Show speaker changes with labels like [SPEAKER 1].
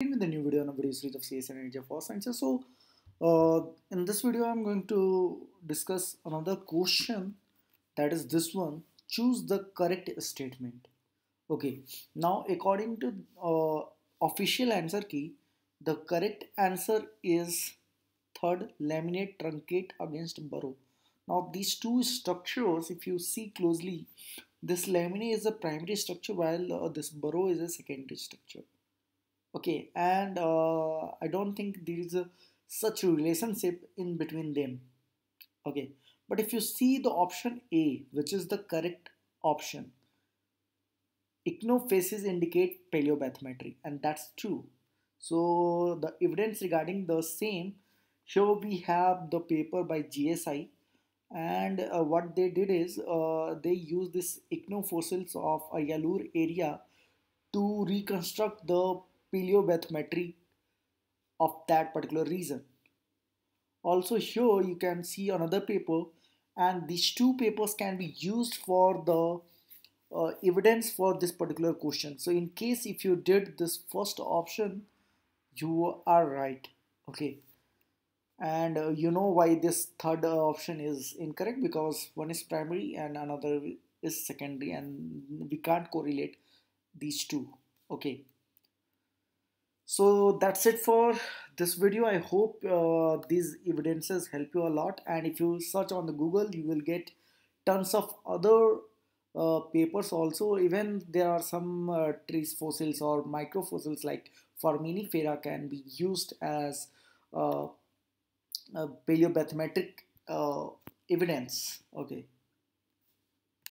[SPEAKER 1] with a new video on a video series of CS and Energy for Sciences. So, uh, in this video, I'm going to discuss another question that is this one choose the correct statement. Okay, now according to uh, official answer key, the correct answer is third laminate truncate against burrow. Now, these two structures, if you see closely, this laminate is a primary structure while uh, this burrow is a secondary structure okay and uh, i don't think there is a such a relationship in between them. Okay but if you see the option a which is the correct option ichnofacies indicate paleobathymetry and that's true. So the evidence regarding the same here we have the paper by gsi and uh, what they did is uh, they used this ichnofossils of a Yalur area to reconstruct the paleobathymetry of that particular region. Also here you can see another paper and these two papers can be used for the uh, evidence for this particular question. So in case if you did this first option, you are right. Okay. And uh, you know why this third uh, option is incorrect because one is primary and another is secondary and we can't correlate these two. Okay so that's it for this video. I hope uh, these evidences help you a lot. And if you search on the google you will get tons of other uh, papers also. Even there are some uh, trace fossils or microfossils like foraminifera can be used as uh, paleobathymetric uh, evidence. Okay